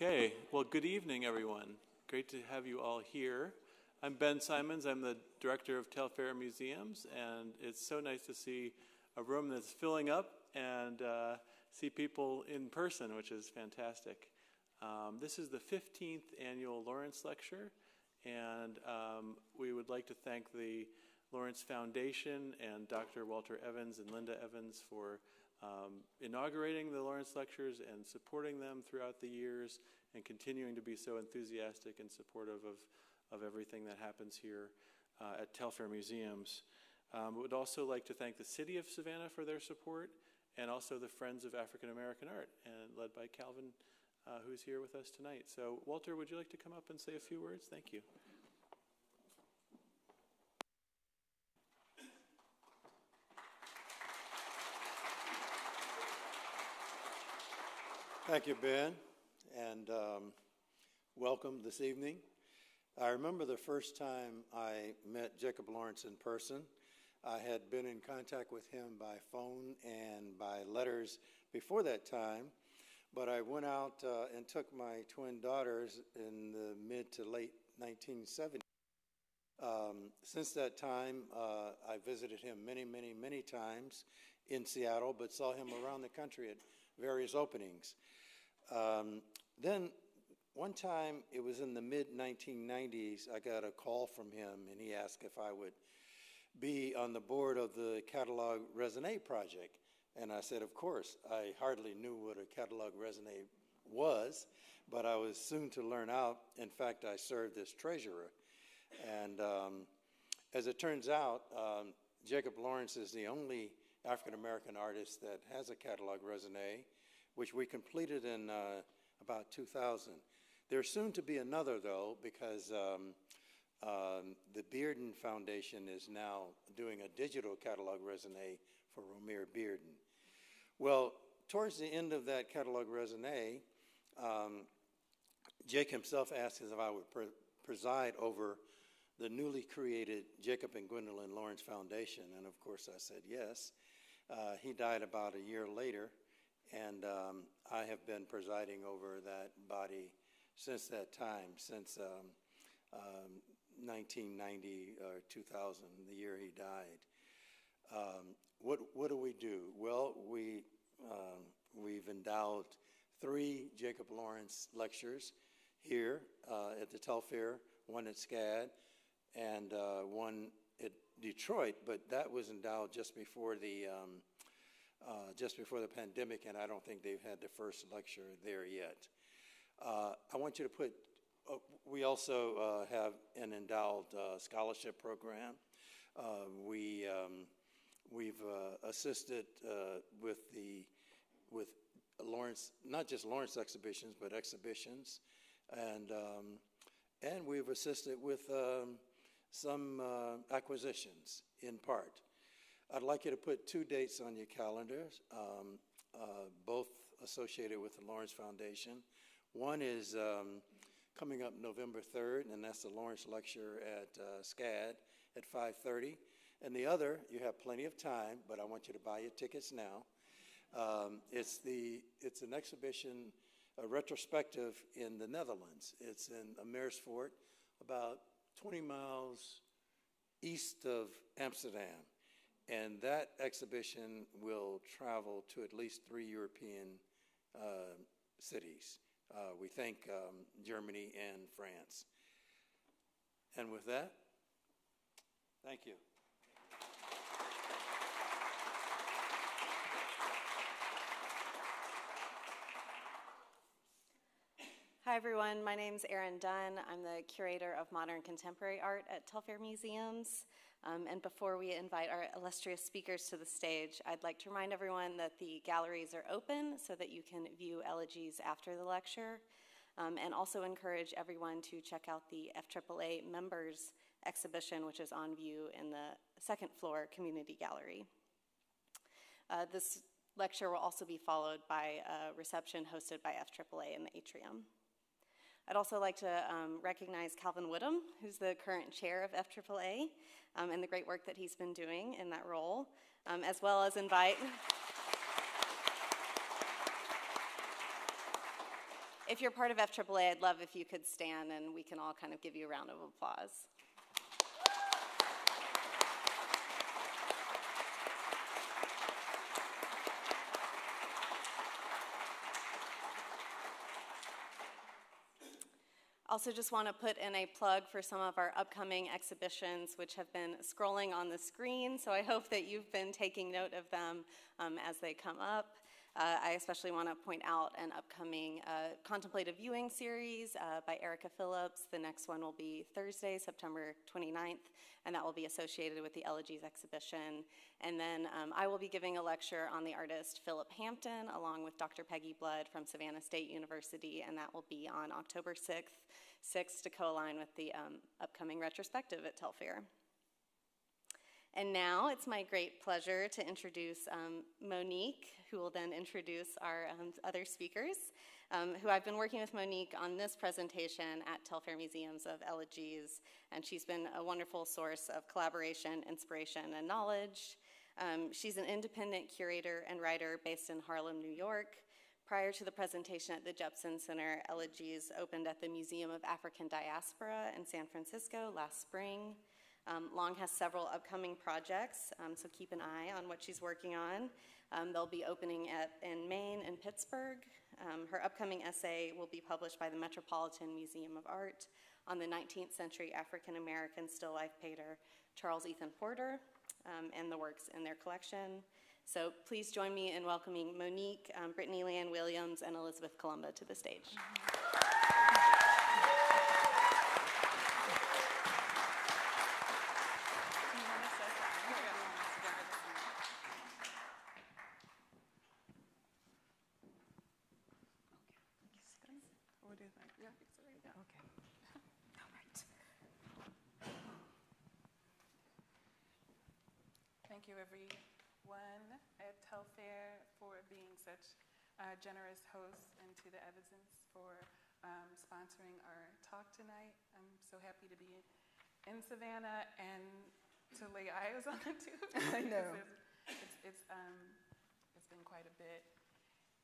Okay, well, good evening, everyone. Great to have you all here. I'm Ben Simons. I'm the director of Telfair Museums, and it's so nice to see a room that's filling up and uh, see people in person, which is fantastic. Um, this is the 15th annual Lawrence Lecture, and um, we would like to thank the Lawrence Foundation and Dr. Walter Evans and Linda Evans for um, inaugurating the Lawrence Lectures and supporting them throughout the years and continuing to be so enthusiastic and supportive of, of everything that happens here uh, at Telfair Museums. Um, would also like to thank the City of Savannah for their support and also the Friends of African American Art, and led by Calvin, uh, who's here with us tonight. So, Walter, would you like to come up and say a few words? Thank you. Thank you, Ben, and um, welcome this evening. I remember the first time I met Jacob Lawrence in person. I had been in contact with him by phone and by letters before that time, but I went out uh, and took my twin daughters in the mid to late 1970s. Um, since that time, uh, I visited him many, many, many times in Seattle, but saw him around the country at various openings. Um, then one time, it was in the mid 1990s, I got a call from him and he asked if I would be on the board of the Catalog Raisonné project. And I said, Of course. I hardly knew what a Catalog Raisonné was, but I was soon to learn out. In fact, I served as treasurer. And um, as it turns out, um, Jacob Lawrence is the only African American artist that has a Catalog Raisonné which we completed in uh, about 2000. There's soon to be another, though, because um, um, the Bearden Foundation is now doing a digital catalog raisonné for Romare Bearden. Well, towards the end of that catalog raisonné, um, Jake himself asked if I would pre preside over the newly created Jacob and Gwendolyn Lawrence Foundation, and of course I said yes. Uh, he died about a year later, and um, I have been presiding over that body since that time, since um, um, 1990 or 2000, the year he died. Um, what, what do we do? Well, we, um, we've endowed three Jacob Lawrence lectures here uh, at the Telfair, one at SCAD, and uh, one at Detroit, but that was endowed just before the um, uh, just before the pandemic, and I don't think they've had the first lecture there yet. Uh, I want you to put, uh, we also uh, have an endowed uh, scholarship program. We, um, we've assisted with the, with Lawrence, not just Lawrence exhibitions, but exhibitions. And, um, and we've assisted with um, some acquisitions in part. I'd like you to put two dates on your calendars, um, uh, both associated with the Lawrence Foundation. One is um, coming up November 3rd, and that's the Lawrence Lecture at uh, SCAD at 5.30. And the other, you have plenty of time, but I want you to buy your tickets now. Um, it's, the, it's an exhibition, a retrospective in the Netherlands. It's in Amersfoort, about 20 miles east of Amsterdam. And that exhibition will travel to at least three European uh, cities. Uh, we thank um, Germany and France. And with that, thank you. Hi, everyone. My name is Erin Dunn. I'm the curator of modern contemporary art at Telfair Museums. Um, and before we invite our illustrious speakers to the stage, I'd like to remind everyone that the galleries are open so that you can view elegies after the lecture, um, and also encourage everyone to check out the FAAA members exhibition, which is on view in the second floor community gallery. Uh, this lecture will also be followed by a reception hosted by FAAA in the atrium. I'd also like to um, recognize Calvin Woodham, who's the current chair of FAAA, um, and the great work that he's been doing in that role, um, as well as invite. if you're part of FAAA, I'd love if you could stand and we can all kind of give you a round of applause. Also, just want to put in a plug for some of our upcoming exhibitions, which have been scrolling on the screen. So I hope that you've been taking note of them um, as they come up. Uh, I especially want to point out an upcoming uh, contemplative viewing series uh, by Erica Phillips. The next one will be Thursday, September 29th, and that will be associated with the Elegies exhibition. And then um, I will be giving a lecture on the artist Philip Hampton, along with Dr. Peggy Blood from Savannah State University, and that will be on October 6th, 6th to co-align with the um, upcoming retrospective at Telfair. And now it's my great pleasure to introduce um, Monique, who will then introduce our um, other speakers, um, who I've been working with Monique on this presentation at Telfair Museums of Elegies, and she's been a wonderful source of collaboration, inspiration, and knowledge. Um, she's an independent curator and writer based in Harlem, New York. Prior to the presentation at the Jepson Center, Elegies opened at the Museum of African Diaspora in San Francisco last spring. Um, Long has several upcoming projects, um, so keep an eye on what she's working on. Um, they'll be opening at, in Maine and Pittsburgh. Um, her upcoming essay will be published by the Metropolitan Museum of Art on the 19th century African American still life painter Charles Ethan Porter um, and the works in their collection. So please join me in welcoming Monique, um, Brittney Leeanne Williams, and Elizabeth Colomba to the stage. What do you think? Yeah, it's all right. Yeah. Okay. All right. Thank you, everyone at Telfair for being such uh, generous hosts, and to the Evansons for um, sponsoring our talk tonight. I'm so happy to be in Savannah and to lay eyes on the two. I know. It's, it's, it's, um, it's been quite a bit.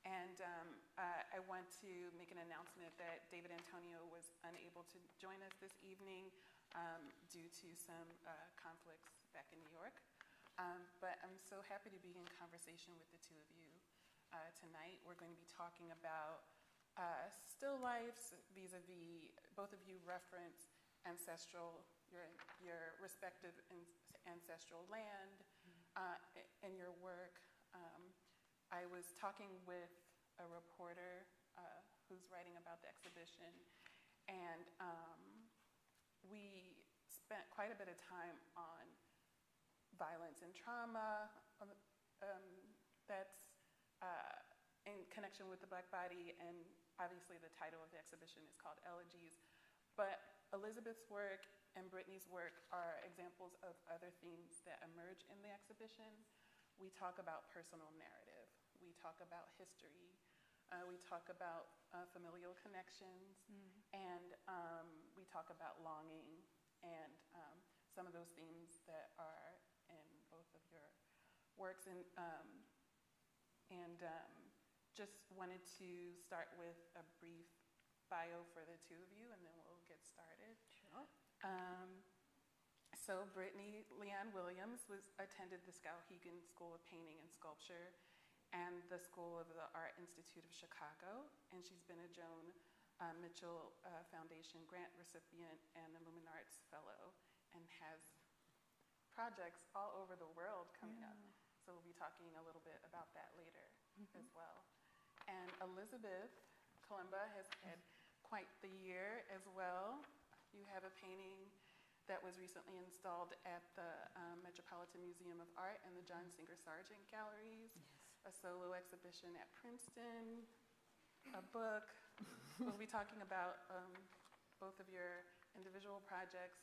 And um, uh, I want to make an announcement that David Antonio was unable to join us this evening um, due to some uh, conflicts back in New York. Um, but I'm so happy to be in conversation with the two of you uh, tonight. We're going to be talking about uh, still lifes vis-a-vis both of you reference ancestral your your respective an- ancestral land uh, i- in your work. Um, I was talking with a reporter uh, who's writing about the exhibition, and um, we spent quite a bit of time on violence and trauma um, um, that's uh, in connection with the black body, and obviously the title of the exhibition is called Elegies. But Elizabeth's work and Brittney's work are examples of other themes that emerge in the exhibition. We talk about personal narrative, we talk about history, uh, we talk about uh, familial connections, and um, we talk about longing and um, some of those themes that are in both of your works. And, um, and um, just wanted to start with a brief bio for the two of you, and then we'll get started. Sure. Um, so Brittney Leeanne Williams was attended the Skowhegan School of Painting and Sculpture and the School of the Art Institute of Chicago, and she's been a Joan uh, Mitchell uh, Foundation grant recipient and a Luminarts Fellow, and has projects all over the world coming up. So we'll be talking a little bit about that later as well. And Elizabeth Colomba has had quite the year as well. You have a painting that was recently installed at the um, Metropolitan Museum of Art and the John Singer Sargent Galleries, yes. a solo exhibition at Princeton, a book. we'll be talking about um, both of your individual projects,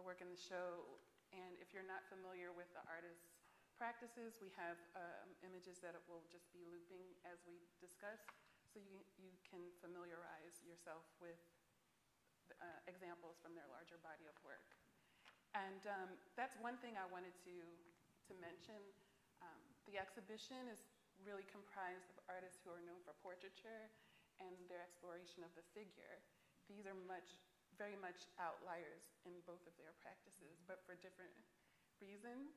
the work in the show, and if you're not familiar with the artist's practices, we have um, images that will just be looping as we discuss, so you, you can familiarize yourself with uh, examples from their larger body of work. And um, that's one thing I wanted to, to mention. Um, the exhibition is really comprised of artists who are known for portraiture and their exploration of the figure. These are much, very much outliers in both of their practices, but for different reasons.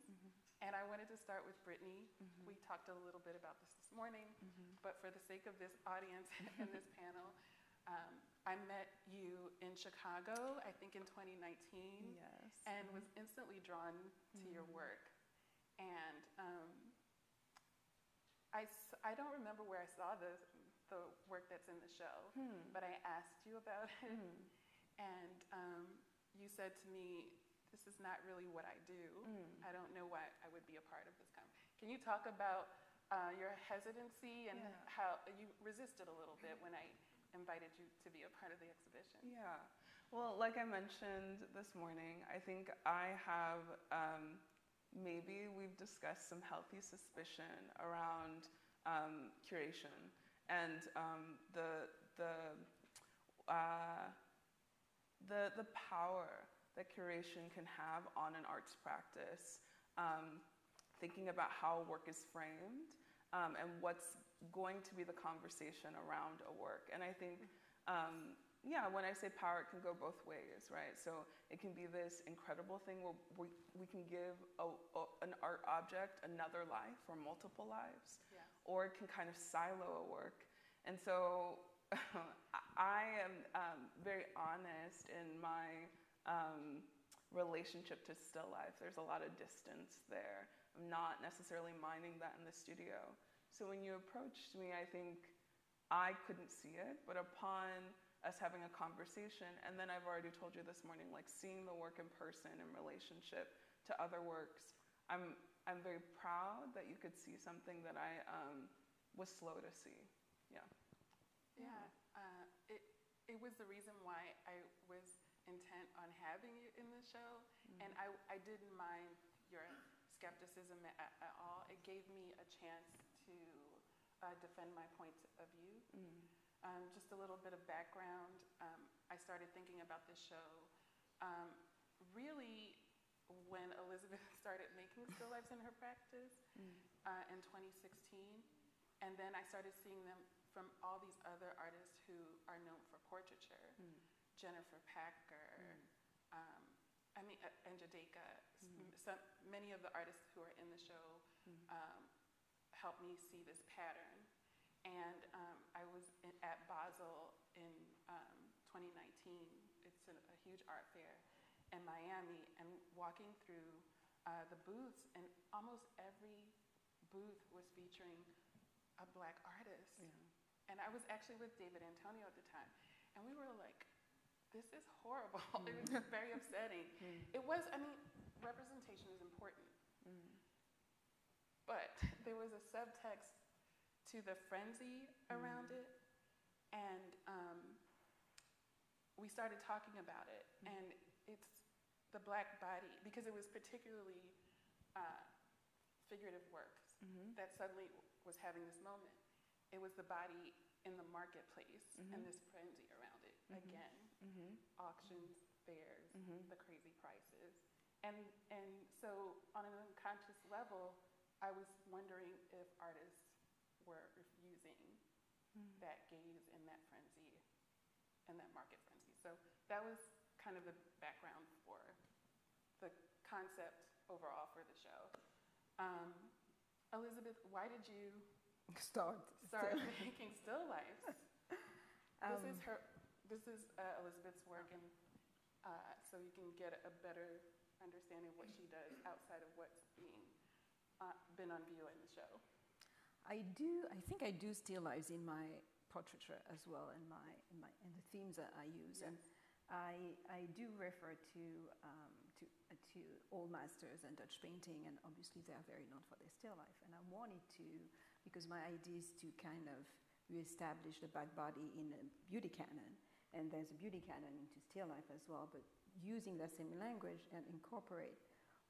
And I wanted to start with Brittney. We talked a little bit about this this morning, but for the sake of this audience and this panel, um, I met you in Chicago, I think in 2019, Yes. and was instantly drawn to your work. And um, I, I don't remember where I saw the, the work that's in the show, but I asked you about it. And um, you said to me, This is not really what I do. I don't know why I would be a part of this. Kind Can you talk about uh, your hesitancy and Yeah. how you resisted a little bit when I invited you to be a part of the exhibition? Yeah. Well, like I mentioned this morning, I think I have um, maybe we've discussed some healthy suspicion around um, curation and um, the the uh, the the power that curation can have on an arts practice. Um, thinking about how work is framed um, and what's going to be the conversation around a work. And I think, um, yeah, when I say power, it can go both ways, right? So it can be this incredible thing where we, we can give a, a, an art object another life or multiple lives, Yeah. or it can kind of silo a work. And so I am um, very honest in my um, relationship to still life. There's a lot of distance there. I'm not necessarily minding that in the studio. So when you approached me, I think I couldn't see it, but upon us having a conversation, and then I've already told you this morning, like seeing the work in person in relationship to other works, I'm, I'm very proud that you could see something that I um, was slow to see. Yeah. Yeah, uh, it, it was the reason why intent on having you in the show, and I, I didn't mind your skepticism at, at all. It gave me a chance to uh, defend my point of view. Um, just a little bit of background. Um, I started thinking about this show um, really when Elizabeth started making still lifes in her practice uh, in 2016. And then I started seeing them from all these other artists who are known for portraiture. Jennifer Packer, um, I mean, uh, and Jadeka. Some, many of the artists who are in the show um, helped me see this pattern. And um, I was in, at Basel in um, 2019. It's a, a huge art fair in Miami, and walking through uh, the booths, and almost every booth was featuring a black artist. And I was actually with David Antonio at the time, and we were like, "This is horrible." it was very mm. upsetting. Mm. It was. I mean, representation is important, mm. but there was a subtext to the frenzy around it, and um, we started talking about it, and it's the black body because it was particularly uh, figurative works mm-hmm. that suddenly was having this moment. It was the body in the marketplace and mm-hmm. this frenzy around it again. Auctions, fairs, the crazy prices, and and so on an unconscious level, I was wondering if artists were refusing that gaze and that frenzy and that market frenzy. So that was kind of the background for the concept overall for the show. Um, Elizabeth, why did you Start. start making still lifes? Um, this is her. This is uh, Elizabeth's work, and uh, so you can get a better understanding of what she does outside of what's being uh, been on view in the show. I do. I think I do still lives in my portraiture as well, in my in my in the themes that I use, and I I do refer to um, to uh, to old masters and Dutch painting, and obviously they are very known for their still life, and I wanted to because my idea is to kind of reestablish the back body in a beauty canon, and there's a beauty canon into still life as well, but using that same language and incorporate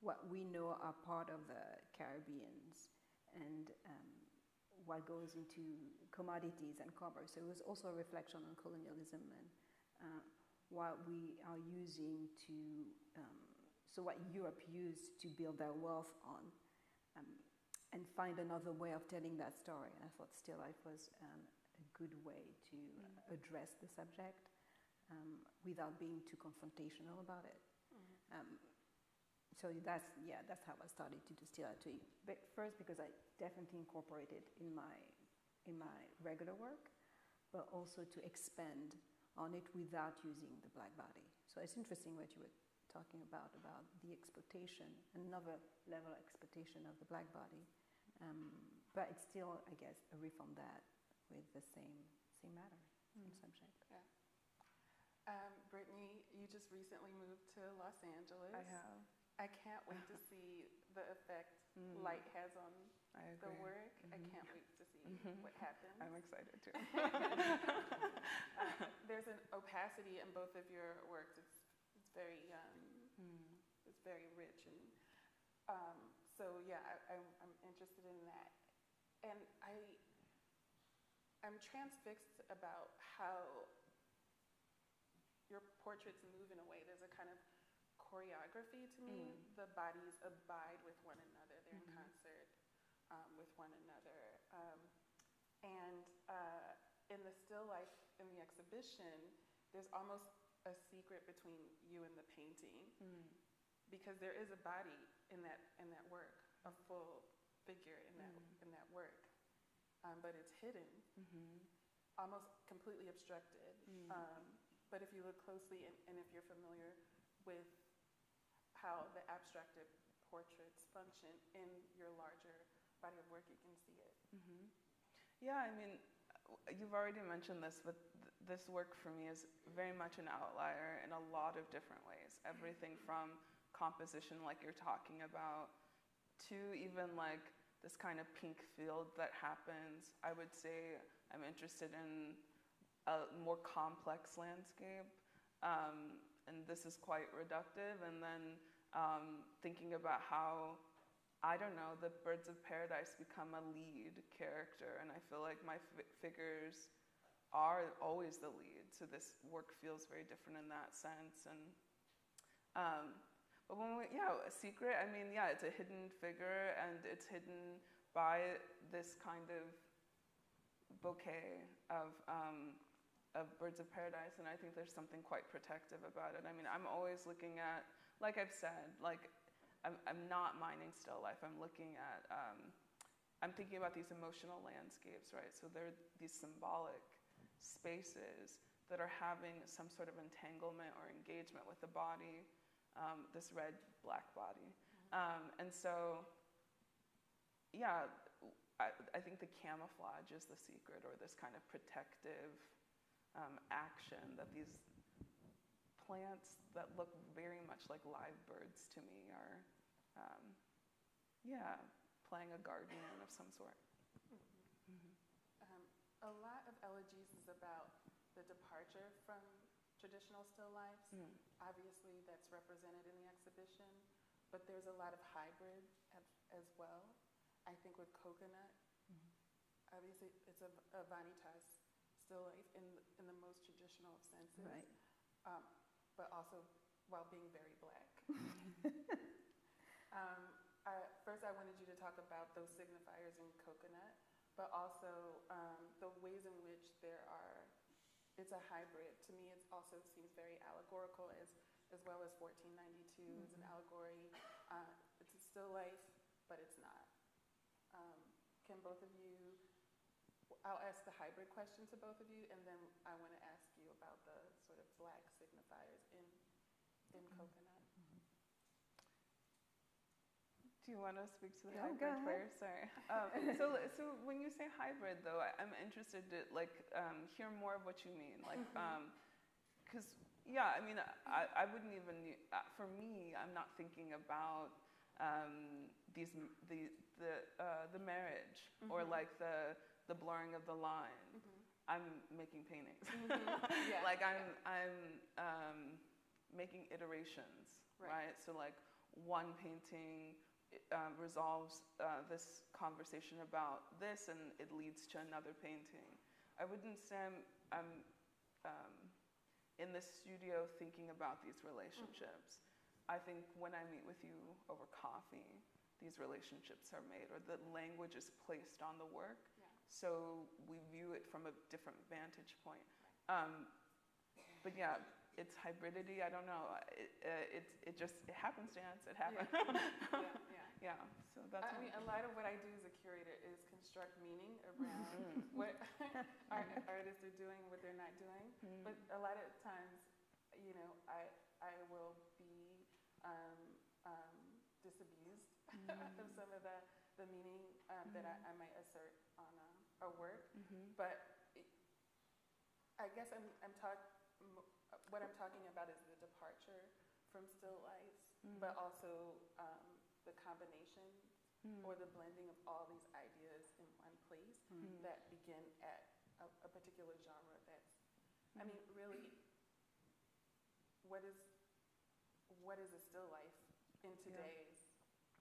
what we know are part of the Caribbeans and um, what goes into commodities and commerce. So it was also a reflection on colonialism and uh, what we are using to, um, so what Europe used to build their wealth on, um, and find another way of telling that story. And I thought Still Life was um, good way to address the subject um, without being too confrontational about it. Um, so that's yeah, that's how I started to do art. But first, because I definitely incorporate it in my in my regular work, but also to expand on it without using the black body. So it's interesting what you were talking about about the exploitation, another level of exploitation of the black body. Um, but it's still, I guess, a riff on that with the same same matter, same subject. Yeah. Um, Brittney, you just recently moved to Los Angeles. I have. I can't wait to see the effect Mm. light has on I the work. I can't wait to see what happens. I'm excited too. Uh, there's an opacity in both of your works. It's it's very um, Mm. it's very rich and um, so yeah, I, I'm, I'm interested in that, and I I'm transfixed about how your portraits move in a way. There's a kind of choreography to me. The bodies abide with one another. They're in concert um, with one another, um, and uh, in the still life in the exhibition, there's almost a secret between you and the painting because there is a body in that in that work, a full figure in that in that work, um, but it's hidden, almost completely obstructed. Um, but if you look closely and, and if you're familiar with how the abstracted portraits function in your larger body of work, you can see it. Yeah, I mean, you've already mentioned this, but th- this work for me is very much an outlier in a lot of different ways. Everything from composition, like you're talking about, to even like this kind of pink field that happens. I would say I'm interested in a more complex landscape, um, and this is quite reductive. And then um, thinking about how I don't know, the Birds of Paradise become a lead character, and I feel like my f- figures are always the lead. So this work feels very different in that sense. And um, when we, yeah, a secret. I mean, yeah, it's a hidden figure, and it's hidden by this kind of bouquet of. Um, of Birds of Paradise, and I think there's something quite protective about it. I mean, I'm always looking at, like I've said, like I'm, I'm not mining still life. I'm looking at, um, I'm thinking about these emotional landscapes, right? So there are these symbolic spaces that are having some sort of entanglement or engagement with the body, um, this red black body. Um, and so, yeah, I, I think the camouflage is the secret or this kind of protective um, action that these plants that look very much like live birds to me are, um, yeah, playing a guardian of some sort. Um, a lot of elegies is about the departure from traditional still lifes. Mm. Obviously, that's represented in the exhibition, but there's a lot of hybrid as, well. I think with coconut, obviously, it's a, a vanitas still life in, in the most traditional of senses, Right. um, but also while being very black. um, I, first, I wanted you to talk about those signifiers in coconut, but also um, the ways in which there are. It's a hybrid. To me, it also seems very allegorical, as as well as 1492 is an allegory. Uh, it's a still life, but it's not. Um, can both of you? I'll ask the hybrid question to both of you, and then I want to ask you about the sort of black signifiers in in coconut. Do you want to speak to the Yeah, hybrid first? Sorry. Um, so, so when you say hybrid, though, I, I'm interested to like um, hear more of what you mean. Like, because yeah, I mean, I, I wouldn't even. Uh, for me, I'm not thinking about um, these the the uh, the marriage or like the the blurring of the line. I'm making paintings. Yeah, like I'm I'm um, making iterations, Right. right. So like one painting uh, resolves uh, this conversation about this, and it leads to another painting. I wouldn't say I'm, I'm um, in the studio thinking about these relationships. I think when I meet with you over coffee, these relationships are made, or the language is placed on the work. Yeah. so we view it from a different vantage point. Um, but yeah, it's hybridity. I don't know. It, uh, it, it just it happenstance. It happened. Yeah, yeah. yeah. So that's. I mean, a lot of what I do as a curator is construct meaning around what art, artists are doing, what they're not doing. Mm. But a lot of times, you know, I I will be um, um, disabused of some of the the meaning um, that I, I might assert on a, a work. Mhm. But it, I guess I'm I'm talk m- what I'm talking about is the departure from still lifes, Mm. but also um, the combination Mm. or the blending of all these ideas in one place Mm. that begin at a, a particular genre that's I Mm. mean really what is what is a still life in today's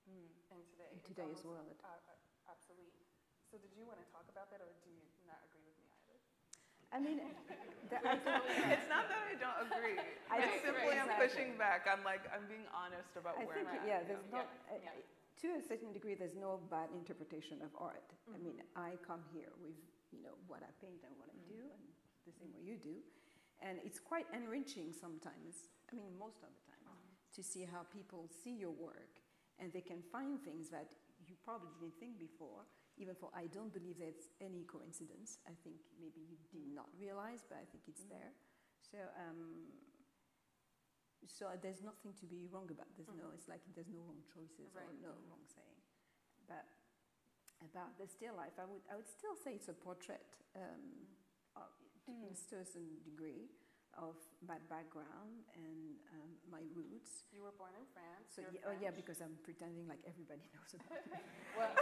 Mm. in today In It's today's world. uh, uh, obsolete so did you want to talk about that or do you not agree with me either I mean, the, I don't, it's not that I don't agree. I it's don't- simply I'm pushing back. I'm like I'm being honest about I where think, I'm at. yeah, there's Yeah, uh, yeah. to a certain degree, there's no bad interpretation of art. I mean, Mm-hmm. I come here with, you know, what I paint and what I do, Mm-hmm. and the same way you do. And it's quite enriching sometimes, I mean, most of the time, Mm-hmm. to see how people see your work and they can find things that you probably didn't think before. Even for, I don't believe there's any coincidence. I think maybe you did Mm-hmm. not realize, but I think it's there. So, um, so there's nothing to be wrong about. There's no, it's like there's no wrong choices Right. or no wrong saying. But about the still life, I would, I would still say it's a portrait um, of, to a certain degree of my background and um, my roots. you were born in France So yeah, oh yeah, because I'm pretending like everybody knows about me. well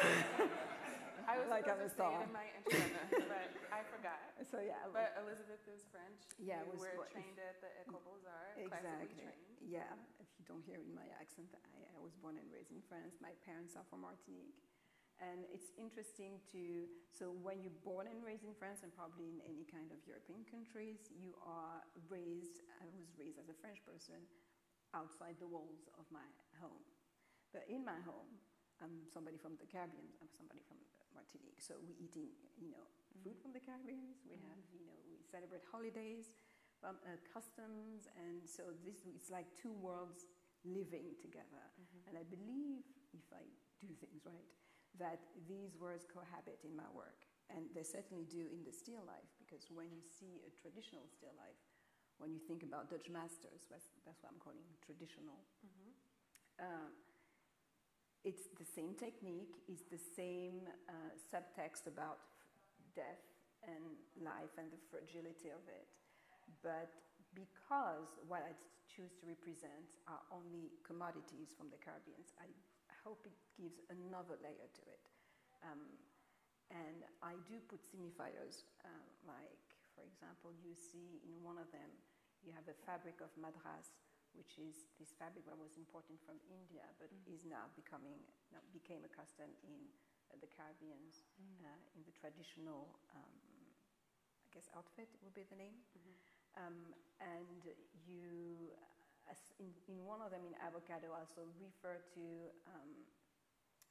I was Like I'm supposed a to say star. in my introduction but I forgot so yeah, But Elizabeth is French. Yeah, you was were what- trained at the École Beaux Arts, exactly. trained. Yeah, if you don't hear in my accent, I, I was born and raised in France. My parents are from Martinique. And it's interesting to, so when you're born and raised in France and probably in any kind of European countries, you are raised, I was raised as a French person outside the walls of my home. But in my home, I'm somebody from the Caribbean, I'm somebody from Martinique. So we're eating, you know, food mm. from the Caribbean. We mm. have, you know, we celebrate holidays, uh, customs, and so this it's like two worlds living together. Mm-hmm. And I believe, if I do things right, that these words cohabit in my work, and they certainly do in the still life. Because when you see a traditional still life, when you think about Dutch masters, that's, that's what I'm calling traditional. Uh, it's the same technique, it's the same uh, subtext about f- death and life and the fragility of it. But because what I choose to represent are only commodities from the Caribbean, I hope it gives another layer to it. Um, and I do put signifiers, uh, like, for example, you see in one of them, you have a fabric of madras, which is this fabric that was imported from India, but is now becoming, now became a custom in uh, the Caribbean, uh, in the traditional, um, I guess, outfit would be the name. Um, and you, in, in one of them, in avocado, also refer to um,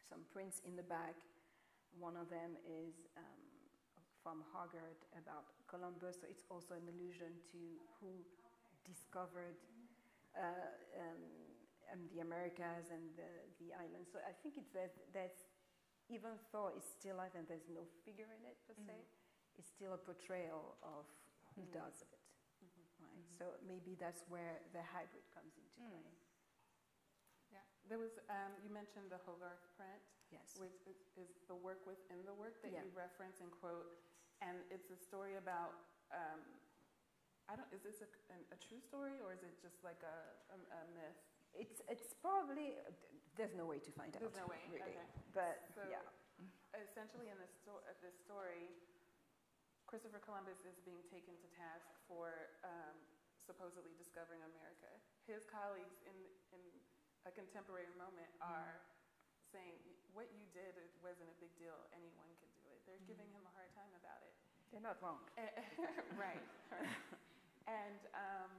some prints in the back. One of them is um, from Hogarth about Columbus, so it's also an allusion to who discovered uh, um, um, the Americas and the, the islands. So I think it's that that's even though it's still life and there's no figure in it per se, it's still a portrayal of who does it. So maybe that's where the hybrid comes into play. Yeah. There was, um, you mentioned the Hogarth print, Yes. which is, is the work within the work that Yeah. you reference and quote. And it's a story about, um, I don't, is this a, an, a true story or is it just like a, a, a myth? It's it's probably there's no way to find out. There's no way, really. okay. But So yeah. essentially in this, sto- uh, this story, Christopher Columbus is being taken to task for um, supposedly discovering America. His colleagues in, in a contemporary moment are saying, what you did it wasn't a big deal, anyone could do it. They're giving him a hard time about it. They're not wrong. right. right. And um,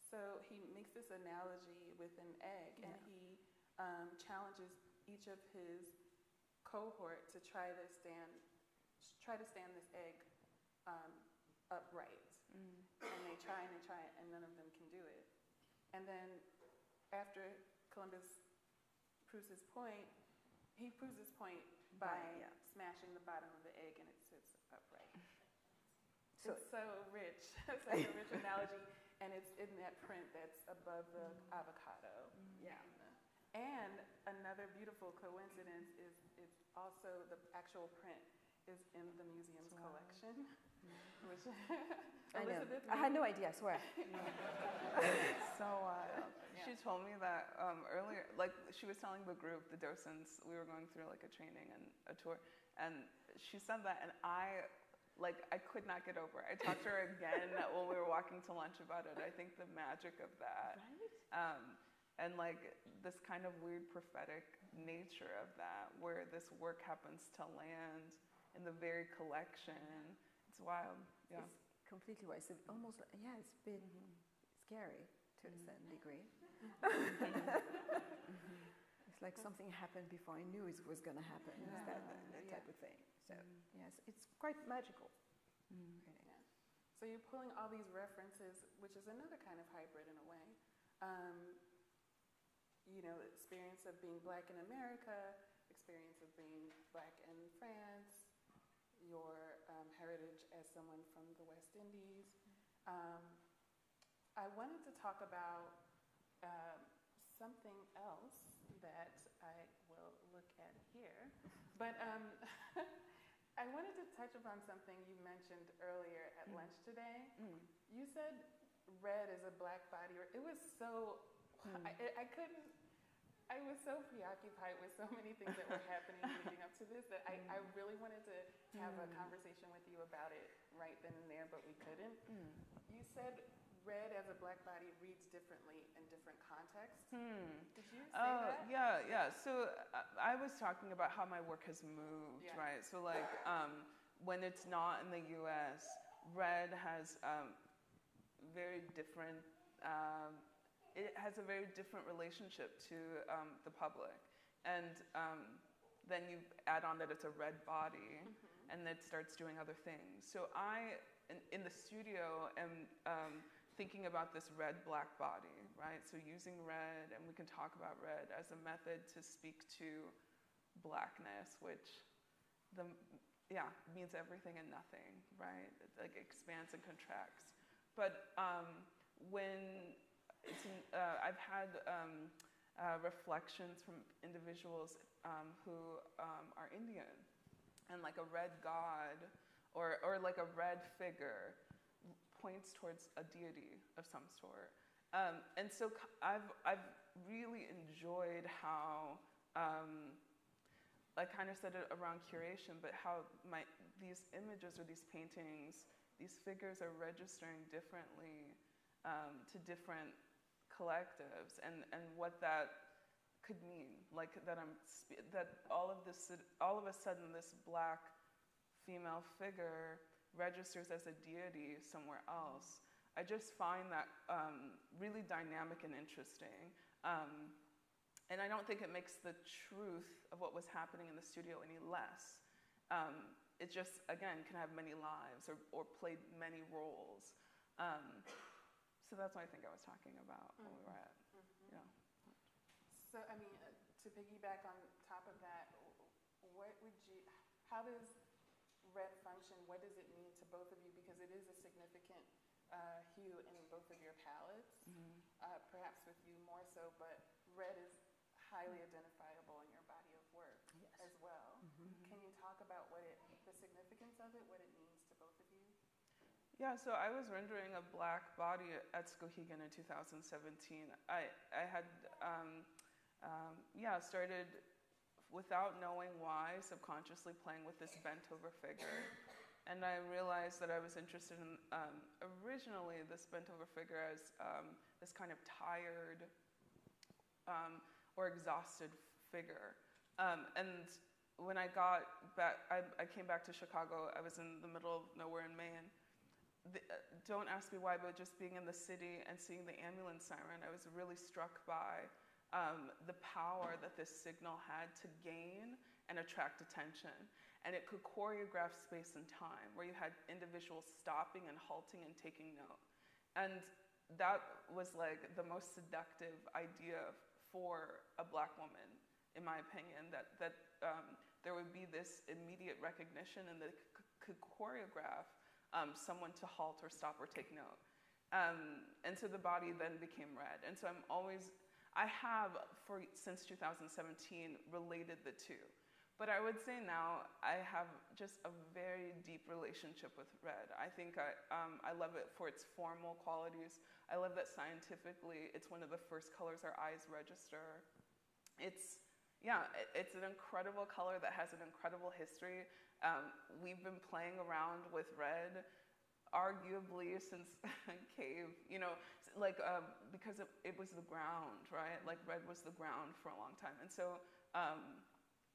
so he makes this analogy with an egg, and he um, challenges each of his cohort to try to stand try to stand this egg um, upright. And they try and they try, and none of them can do it. And then after Columbus proves his point, he proves his point by yeah. smashing the bottom of the egg and it sits upright. So- it's so rich. it's such a rich analogy, and it's in that print that's above the avocado. Yeah. And another beautiful coincidence is it's also the actual print is in the museum's collection, which I know. Elizabeth I had no idea, I swear. so wild. Yeah. She told me that um, earlier, like she was telling the group, the docents, we were going through like a training and a tour, and she said that, and I, like, I could not get over. it. I talked to her again when we were walking to lunch about it. I think the magic of that, um, and like this kind of weird prophetic nature of that, where this work happens to land in the very collection. It's wild. Yeah. It's completely wild. So almost, like- yeah, it's a bit scary to a certain mm-hmm. degree. Mm-hmm. it's like something happened before I knew it was going to happen. It's that, that, that type of thing. So mm-hmm. yes, it's quite magical. Really. Yeah. So you're pulling all these references, which is another kind of hybrid in a way. Um, you know, experience of being black in America, experience of being black in France, your heritage as someone from the West Indies. Um, I wanted to talk about um, something else that I will look at here, but um, I wanted to touch upon something you mentioned earlier at lunch today. You said red is a black body. Or it was so I, I couldn't. I was so preoccupied with so many things that were happening leading up to this that I, I really wanted to have a conversation with you about it right then and there, but we couldn't. You said red as a black body reads differently in different contexts. Did you say Oh, that? yeah, yeah. So uh, I was talking about how my work has moved, Yeah. right? So, like, um, when it's not in the US, red has um, very different, um, it has a very different relationship to um, the public. And um, then you add on that it's a red body, and it starts doing other things. So I, in, in the studio, am um, thinking about this red black body, right? So using red, and we can talk about red as a method to speak to blackness, which the yeah means everything and nothing, right? It like expands and contracts. But um, when uh, I've had um, uh, reflections from individuals um, who um, are Indian, and like a red god or or like a red figure points towards a deity of some sort. Um, and so I've, I've really enjoyed how, um, I kind of said it around curation, but how my, these images or these paintings, these figures are registering differently um, to different collectives and, and what that could mean. Like that I'm, that all of this, all of a sudden this black female figure registers as a deity somewhere else. I just find that um, really dynamic and interesting. Um, and I don't think it makes the truth of what was happening in the studio any less. Um, it just, again, can have many lives or, or play many roles. Um, so that's what I think I was talking about when we were at. Yeah. So, I mean, uh, to piggyback on top of that, what would you, how does red function? What does it mean to both of you? Because it is a significant uh, hue in both of your palettes, uh, perhaps with you more so, but red is highly identifiable in your body of work Yes. as well. Can you talk about what it, the significance of it, what it means to both of you? Yeah, so I was rendering a black body at Skowhegan in 2017. I, I had, um, um, yeah, started without knowing why, subconsciously playing with this bent over figure. And I realized that I was interested in um, originally this bent over figure as um, this kind of tired um, or exhausted figure. Um, and when I got back, I, I came back to Chicago. I was in the middle of nowhere in Maine. The, uh, don't ask me why, but just being in the city and seeing the ambulance siren, I was really struck by um, the power that this signal had to gain and attract attention. and it could choreograph space and time, where you had individuals stopping and halting and taking note. And that was like the most seductive idea for a black woman, in my opinion, that, that um, there would be this immediate recognition and that could choreograph um, someone to halt or stop or take note. Um, and so the body then became red. And so I'm always, I have for since 2017 related the two. But I would say now I have just a very deep relationship with red. I think I, um, I love it for its formal qualities. I love that scientifically it's one of the first colors our eyes register. It's, yeah, it's an incredible color that has an incredible history. Um, we've been playing around with red arguably since cave, you know, like um, because it, it, was the ground, right? Like red was the ground for a long time. And so um,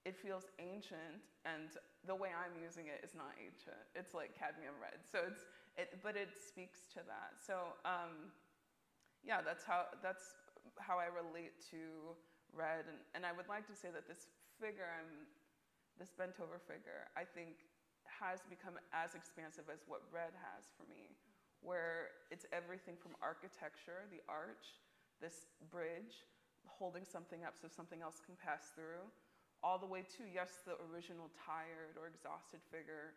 it feels ancient and the way I'm using it is not ancient. It's like cadmium red. So it's it but it speaks to that. So um, yeah, that's how that's how I relate to red and, and I would like to say that this figure I'm this bent over figure, I think has become as expansive as what red has for me, where it's everything from architecture, the arch, this bridge, holding something up so something else can pass through, all the way to, yes, the original tired or exhausted figure,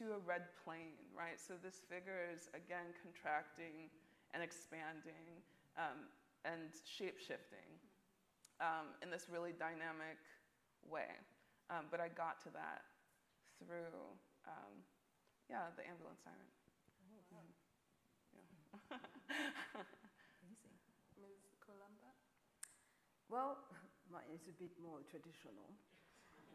to a red plane, right? So this figure is again contracting and expanding um, and shape shifting um, in this really dynamic way. Um, but I got to that through, um, yeah, the ambulance siren. Oh, wow. Yeah. Ms. Colomba? Well, mine is a bit more traditional.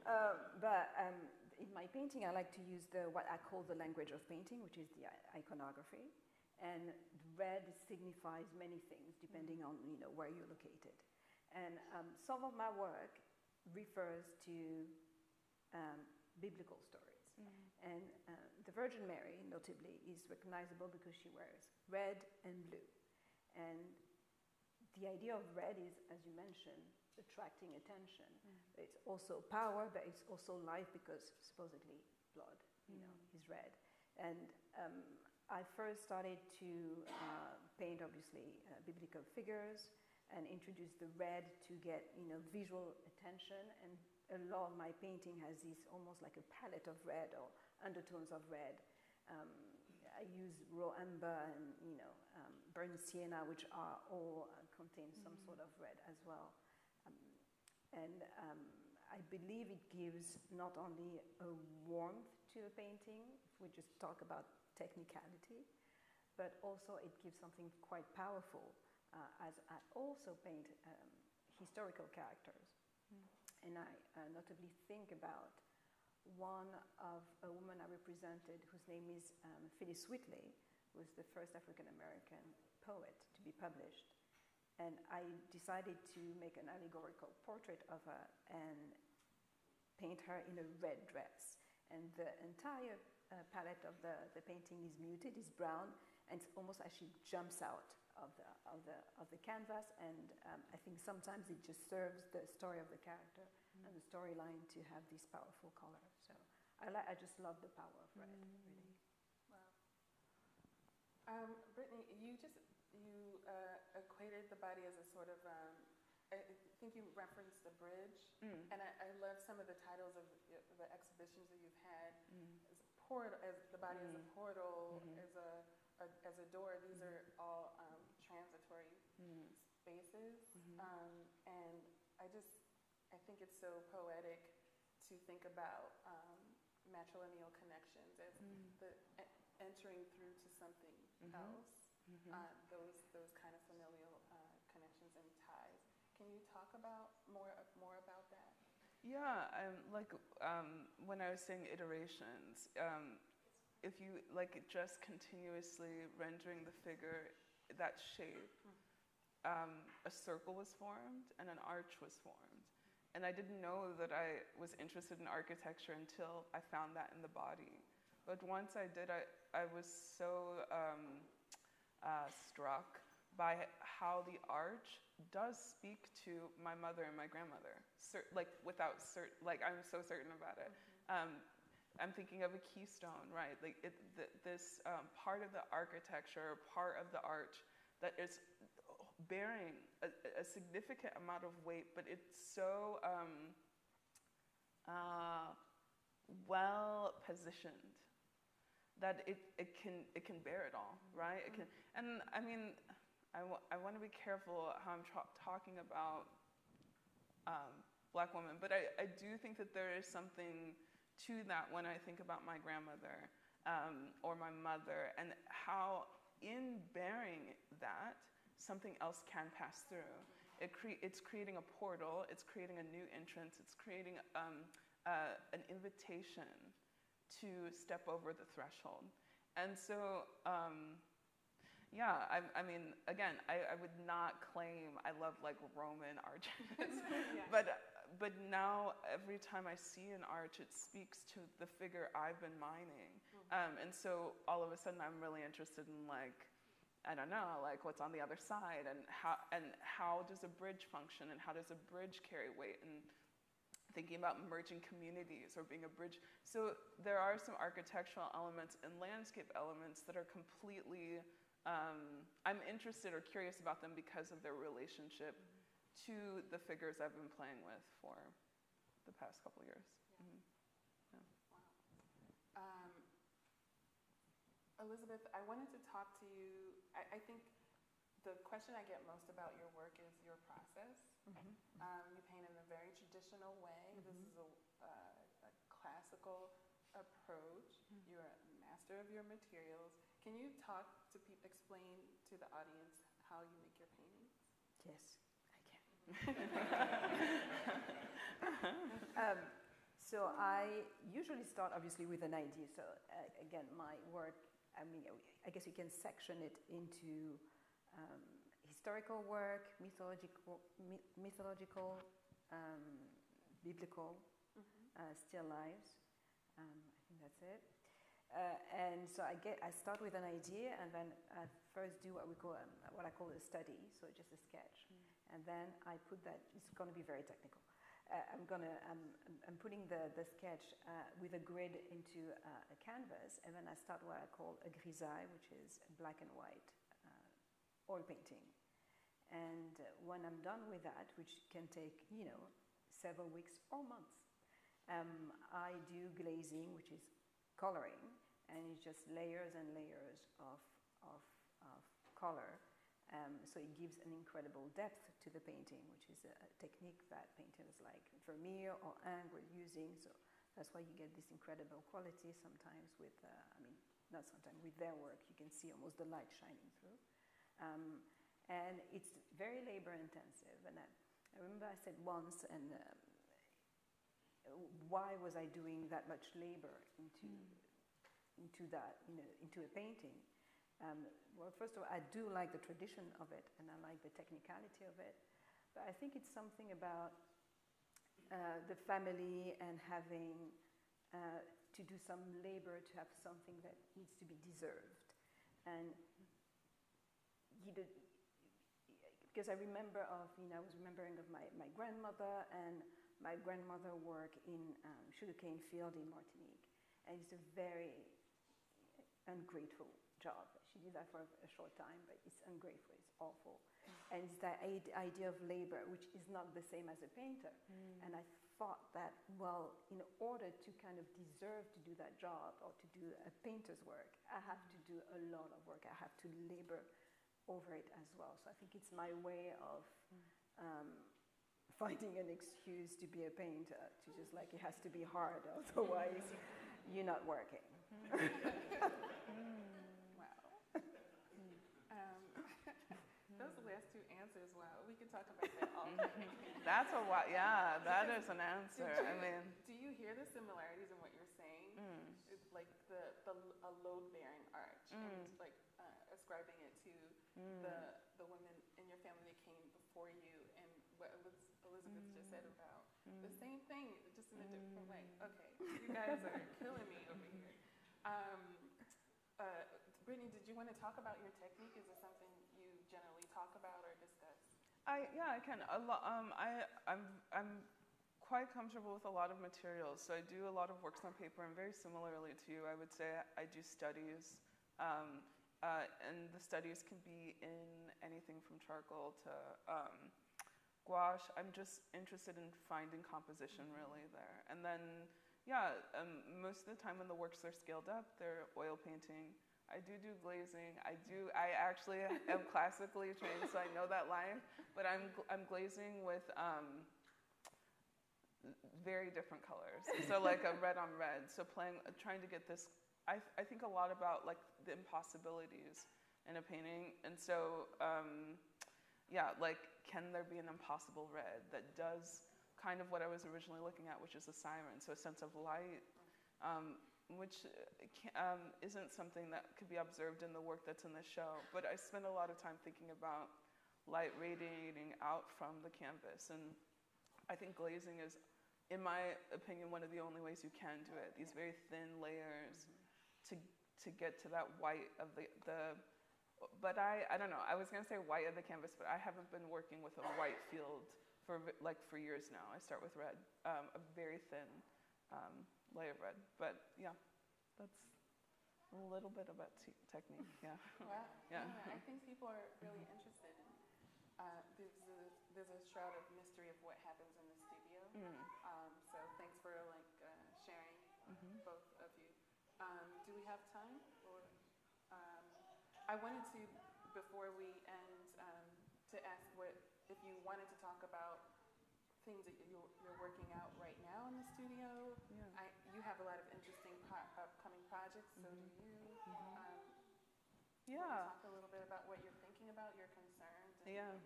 Uh, but um, in my painting, I like to use the what I call the language of painting, which is the iconography. And red signifies many things depending on you know where you're located. And um, some of my work refers to um, biblical stories. Mm-hmm. And uh, the Virgin Mary, notably, is recognizable because she wears red and blue. And the idea of red is, as you mentioned, attracting attention. Mm. It's also power, but it's also life because supposedly blood, you mm. know, is red. And um, I first started to uh, paint, obviously, uh, biblical figures and introduce the red to get, you know, visual attention. And a lot of my painting has this almost like a palette of red or undertones of red. Um, I use raw umber and, you know, um, burnt sienna, which are all uh, contain some mm. sort of red as well. And um, I believe it gives not only a warmth to a painting, if we just talk about technicality, but also it gives something quite powerful uh, as I also paint um, historical characters. Mm. And I uh, notably think about one of a woman I represented whose name is um, Phillis Wheatley, who was the first African American poet to be published and I decided to make an allegorical portrait of her and paint her in a red dress. And the entire uh, palette of the, the painting is muted, is brown, and it's almost as she jumps out of the, of the, of the canvas. And um, I think sometimes it just serves the story of the character mm. and the storyline to have this powerful color. So I, li- I just love the power of red, mm. really. Wow. Um, Brittney, you just you uh, equated the body as a sort of, um, I think you referenced the bridge, mm. and I, I, love some of the titles of the exhibitions that you've had. Mm. As, port, as the body mm. as a mm. portal, mm-hmm. as a, a, as a door. These are all transitory mm. spaces, mm-hmm. um, and I just I think it's so poetic to think about um, matrilineal connections as mm. the entering through to something mm-hmm. else mm-hmm. uh, those those kind of familial uh, connections and ties. Can you talk about more more about that? Yeah, um, like um, when I was saying iterations, um, if you like just continuously rendering the figure that shape, um, a circle was formed and an arch was formed. And I didn't know that I was interested in architecture until I found that in the body. But once I did, I, I was so um, uh, struck by how the arch does speak to my mother and my grandmother, Cer- like without cert- like I'm so certain about it. Mm-hmm. Um, I'm thinking of a keystone, right? Like it, th- this um, part of the architecture, part of the arch that is bearing a, a significant amount of weight, but it's so um, uh, well positioned that it, it, can, it can bear it all, right? It can, and I mean, I, w- I want to be careful how I'm tra- talking about um, black women, but I, I do think that there is something to that when I think about my grandmother um, or my mother and how, in bearing that, something else can pass through. It cre- it's creating a portal, it's creating a new entrance, it's creating um, uh, an invitation to step over the threshold. And so, um, yeah, I, I, mean, again, I, I, would not claim I love like Roman arches, yeah. but but now every time I see an arch, it speaks to the figure I've been mining, mm-hmm. um, and so all of a sudden I'm really interested in like. I don't know, like what's on the other side, and how and how does a bridge function, and how does a bridge carry weight, and thinking about merging communities or being a bridge. So there are some architectural elements and landscape elements that are completely, um, I'm interested or curious about them because of their relationship to the figures I've been playing with for the past couple years. Yeah. Mm-hmm. Yeah. Wow. Um, Elizabeth, I wanted to talk to you. I, I think the question I get most about your work is your process. Mm-hmm. Um, you paint in a very traditional way. Mm-hmm. This is a, uh, a classical approach. Mm-hmm. You're a master of your materials. Can you talk to people, explain to the audience how you make your paintings? Yes, I can. um, so I usually start obviously with an idea. So uh, again, my work, I mean, I guess you can section it into um, historical work, mythological, mythological um, biblical, mm-hmm. uh, still lives. Um, I think that's it. Uh, and so I get, I start with an idea, and then I first do what we call um, what I call a study, so just a sketch. And then I put that. It's going to be very technical. Uh, I'm gonna, I'm, I'm putting the the sketch uh, with a grid into uh, a canvas, and then I start what I call a grisaille, which is black and white oil painting. And uh, when I'm done with that, which can take, you know, several weeks or months, um, I do glazing, which is coloring, and it's just layers and layers of, of, of color. Um, so it gives an incredible depth to the painting, which is a, technique that painters like Vermeer or Ingres were using. So that's why you get this incredible quality sometimes with, uh, I mean, not sometimes, with their work, you can see almost the light shining through. Um, and it's very labor intensive. And I, I, remember I said once, and um, why was I doing that much labor into, mm. into that, you know, into a painting? Um, well, first of all, I do like the tradition of it, and I like the technicality of it. But I think it's something about uh, the family and having uh, to do some labor to have something that needs to be deserved. And did, because I remember of, you know, I was remembering of my, my grandmother and my grandmother worked in um, sugarcane field in Martinique. And it's a very ungrateful job. She did that for a short time, but it's ungrateful, it's awful. And it's that idea of labor, which is not the same as a painter. Mm. And I thought that, well, in order to kind of deserve to do that job or to do a painter's work, I have to do a lot of work. I have to labor over it as well. So I think it's my way of um, finding an excuse to be a painter, to just like it has to be hard, otherwise you're not working. wow. Um, those answers, wow, we could talk about that all day. That's a what, yeah, that is an answer. You, I mean, do you hear the similarities in what you're saying? Mm. like the, the a load bearing arch mm. and like uh, ascribing it to mm. the the women in your family that came before you, and what Elizabeth mm. just said about mm. the same thing, just in a different way. Mm. Okay, you guys are killing me over here. Um, uh, Brittney, did you want to talk about your technique? Is it something you generally talk about or discuss? I yeah, I can. A lot. Um, I I'm I'm quite comfortable with a lot of materials. So I do a lot of works on paper, and very similarly to you, I would say I do studies. Um, uh, and the studies can be in anything from charcoal to um, gouache. I'm just interested in finding composition really there. And then, yeah, um, most of the time when the works are scaled up, they're oil painting. I do do glazing. I do. I actually am classically trained, so I know that line. But I'm I'm glazing with um, very different colors. So like a red on red. So playing, trying to get this I, I think a lot about like the impossibilities in a painting. And so, um, yeah, like, can there be an impossible red that does kind of what I was originally looking at, which is a siren, so a sense of light, um, which um, isn't something that could be observed in the work that's in the show. But I spend a lot of time thinking about light radiating out from the canvas. And I think glazing is, in my opinion, one of the only ways you can do it. These very thin layers. Mm-hmm to to get to that white of the the but I, I don't know. I was gonna say white of the canvas, but I haven't been working with a white field for like for years now. I start with red, um, a very thin um, layer red. But yeah, that's a little bit about t- technique. Yeah. Wow. yeah. yeah. I think people are really interested in. Uh, there's, a, there's a shroud of mystery of what happens in the studio. Mm. Um, so thanks for like uh, sharing mm-hmm. both of you. um, do we have time? Or um, I wanted to, before we end, um, to ask what if you wanted to talk about things that you're, you're working out right now in the studio. Yeah. I, you have a lot of interesting pro- upcoming projects. So mm-hmm. do you? Mm-hmm. Um, yeah. Talk a little bit about what you're thinking about, your concerns. yeah.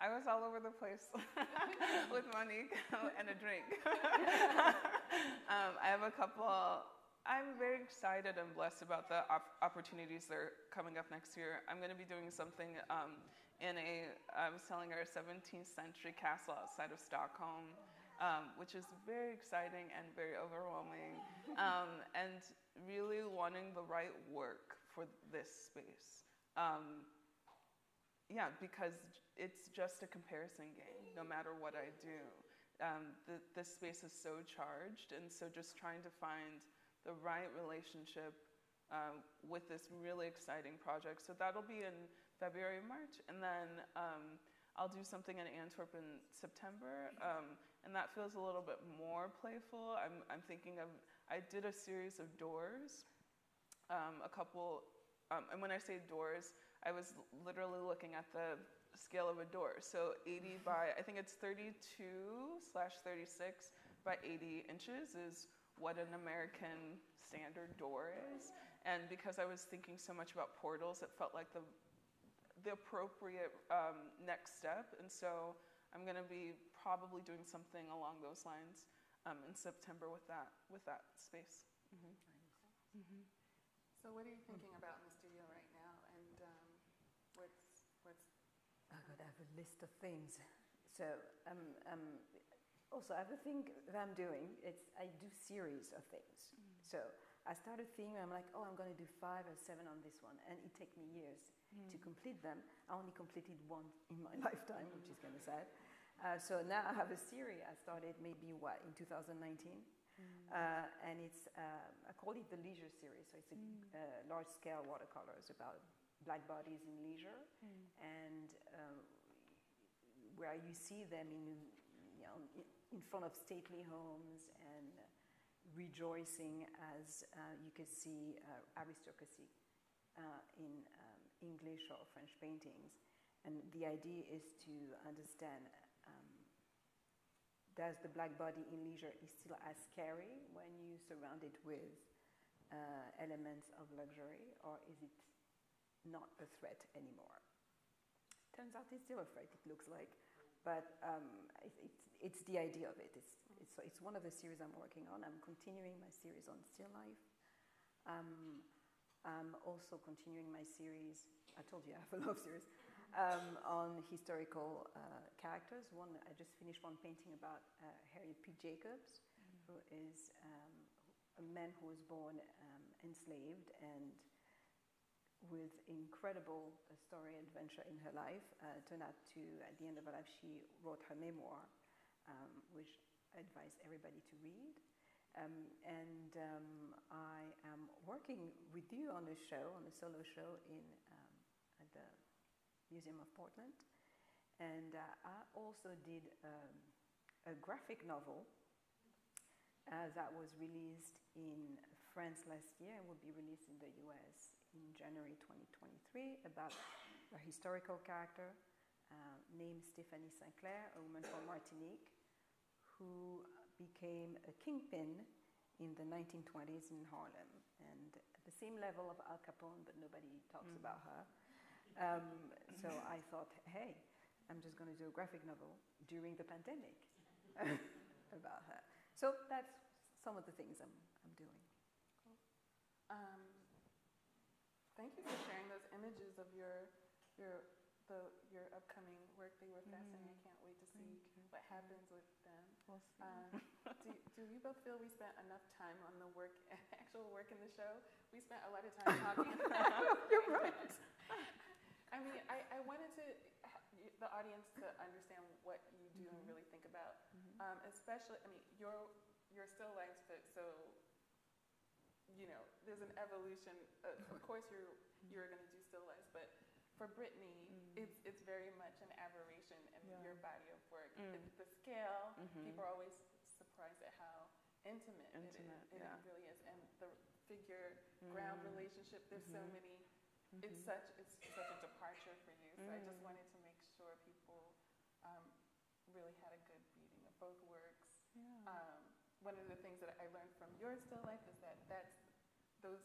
I was all over the place with Monique and a drink. um, I have a couple I'm very excited and blessed about the op- opportunities that are coming up next year. I'm going to be doing something um, in a, I was telling her, a 17th century castle outside of Stockholm, um, which is very exciting and very overwhelming, um, and really wanting the right work for this space. Um, yeah, because it's just a comparison game, no matter what I do. Um, the, this space is so charged, and so just trying to find the right relationship um, with this really exciting project. So that'll be in February, March, and then um, I'll do something in Antwerp in September, um, and that feels a little bit more playful. I'm, I'm thinking of, I did a series of doors, um, a couple, um, and when I say doors, I was literally looking at the scale of a door. So 80 by, I think it's 32 slash 36 by 80 inches is what an American standard door is. And because I was thinking so much about portals, it felt like the, the appropriate um, next step. And so I'm going to be probably doing something along those lines um, in September with that, with that space. Mm-hmm. Mm-hmm. So what are you thinking about in the studio right now? And um, what's, what's... I have a list of things. So um, um, also I have a thing that I'm doing. It's I do series of things. Mm. So I start a thing. I'm like, oh, I'm going to do five or seven on this one, and it takes me years mm. to complete them. I only completed one in my lifetime, which is kind of sad. Uh, so now I have a series. I started maybe what in 2019, mm. uh, and it's uh, I call it the leisure series. So it's a mm. uh, large-scale watercolors about black bodies in leisure, mm. and um, where you see them in you know, in front of stately homes and rejoicing as uh, you could see uh, aristocracy uh, in um, English or French paintings. And the idea is to understand um, does the black body in leisure is still as scary when you surround it with uh, elements of luxury, or is it not a threat anymore? Turns out it's still a threat, it looks like. But um, it, it's it's the idea of it. It's, it's, it's one of the series I'm working on. I'm continuing my series on still life. Um, I'm also continuing my series, I told you I have a lot of series, um, on historical uh, characters. One, I just finished one painting about uh, Harriet P. Jacobs, mm-hmm. who is um, a man who was born um, enslaved and with incredible uh, story adventure in her life. Uh, turned out to, at the end of her life, she wrote her memoir um, which I advise everybody to read. Um, and um, I am working with you on a show, on a solo show in Museum of Portland. And uh, I also did um, a graphic novel uh, that was released in France last year and will be released in the US in January 2023 about a historical character uh, named Stephanie St. Clair, a woman from Martinique, who became a kingpin in the 1920s in Harlem. And at the same level of Al Capone, but nobody talks Mm. about her. Um, so I thought, hey, I'm just going to do a graphic novel during the pandemic about her. So that's some of the things I'm, I'm doing. Um, thank you for sharing those images of your your the your upcoming work. They were fascinating. I can't wait to see what happens with them. We'll see. Um, do, do you both feel we spent enough time on the work, actual work in the show? We spent a lot of time talking. You're right. I mean, I, I wanted to the audience to understand what you do and really think about, um, especially. I mean, you're you're still life, but so you know, there's an evolution. Uh, of course, you're you're going to do still lives, but for Brittney, it's it's very much an aberration in Yeah. your body of work. Mm. It- the scale, Mhm. people are always surprised at how intimate, Intimate, it, is, yeah. it really is, and the figure ground Mm. relationship. There's so Mhm. Many. It's such it's such a departure for you. So I just Mm. wanted to make sure people um, really had a good reading of both works. Yeah. Um, one of the things that I learned from your still life is that that's those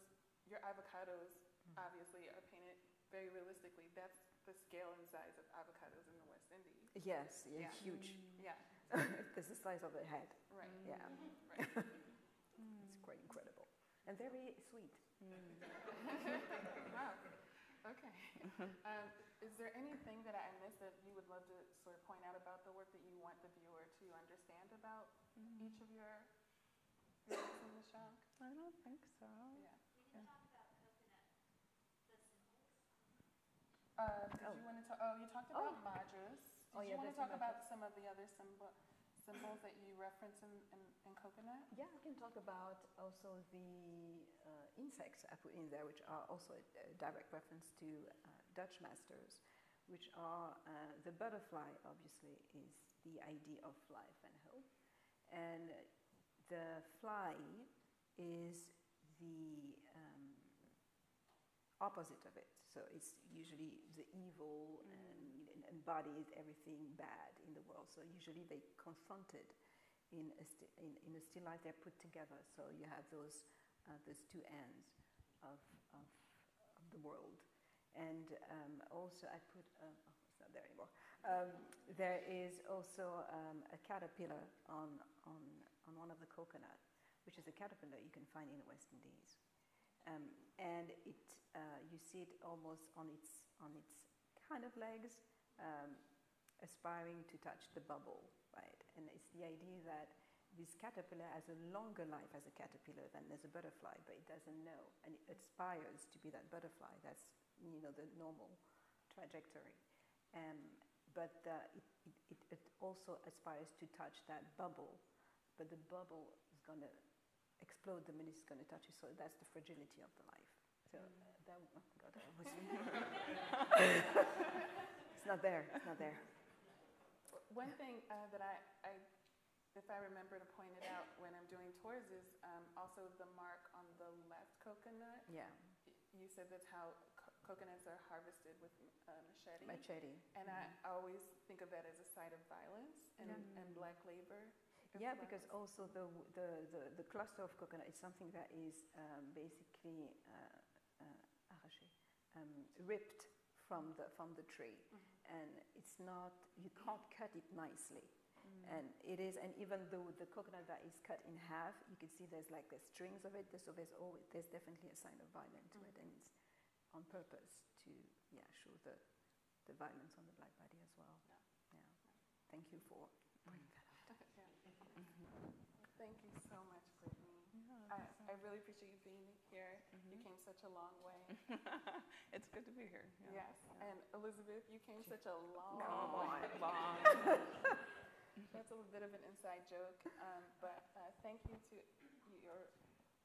your avocados obviously are painted very realistically. That's the scale and size of avocados in the West Indies. Yes, yeah, Yeah. huge. Yeah, That's the size of the head. right. Yeah, Right. it's quite incredible. And very sweet. Wow. Okay. Um, is there anything that I missed that you would love to sort of point out about the work that you want the viewer to understand about each of your your works in the show? I don't think so. Yeah. Uh, did Oh. you want to talk? Oh, you talked about madras. Did Oh, you yeah, want to talk about some of the other symbol, symbols that you reference in, in, in coconut? Yeah, I can talk about also the uh, insects I put in there, which are also a, a direct reference to uh, Dutch masters, which are uh, the butterfly, obviously, is the idea of life and hope. And the fly is the um, opposite of it. So it's usually the evil and, and embodies everything bad in the world. So usually they confronted in a, sti- in, in a still life they're put together. So you have those uh, those two ends of, of, of the world. And um, also I put uh, oh, it's not there anymore. Um, there is also um, a caterpillar on, on on one of the coconut, which is a caterpillar you can find in the West Indies. Um, and it, uh, you see it almost on its, on its kind of legs, um, aspiring to touch the bubble, right? And it's the idea that this caterpillar has a longer life as a caterpillar than as a butterfly, but it doesn't know, and it aspires to be that butterfly. That's you know the normal trajectory. Um, but uh, it, it, it also aspires to touch that bubble, but the bubble is going to explode the minute it's going to touch it. So that's the fragility of the life. So uh, that oh God, I was it's not there. It's not there. One thing uh, that I, I, if I remember to point it out when I'm doing tours is um, also the mark on the left coconut. Yeah, You said that's how co- coconuts are harvested with uh, machete. machete. And I always think of that as a site of violence and, and black labor. Yeah, well. because also the, the, the, the cluster of coconut is something that is um, basically uh, uh, um, ripped from the, from the tree. Mm-hmm. And it's not, you can't cut it nicely. Mm. And it is, and even though the coconut that is cut in half, you can see there's like the strings of it. So there's always, there's definitely a sign of violence to it, and it's on purpose to yeah show the, the violence on the black body as well. Yeah. Yeah. Thank you for mm. bringing that up. Yeah. Mm-hmm. Thank you so much. I, really appreciate you being here. You came such a long way. It's good to be here. Yeah. Yes. And Elizabeth, you came such a long Oh, way. long. That's a little bit of an inside joke, um, but uh, thank you to your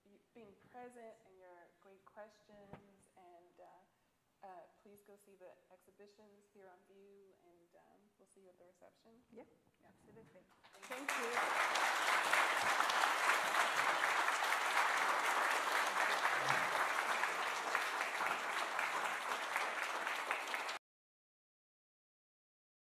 you being present and your great questions. And uh, uh, please go see the exhibitions here on view, and um, we'll see you at the reception. Yeah, absolutely. Thank you.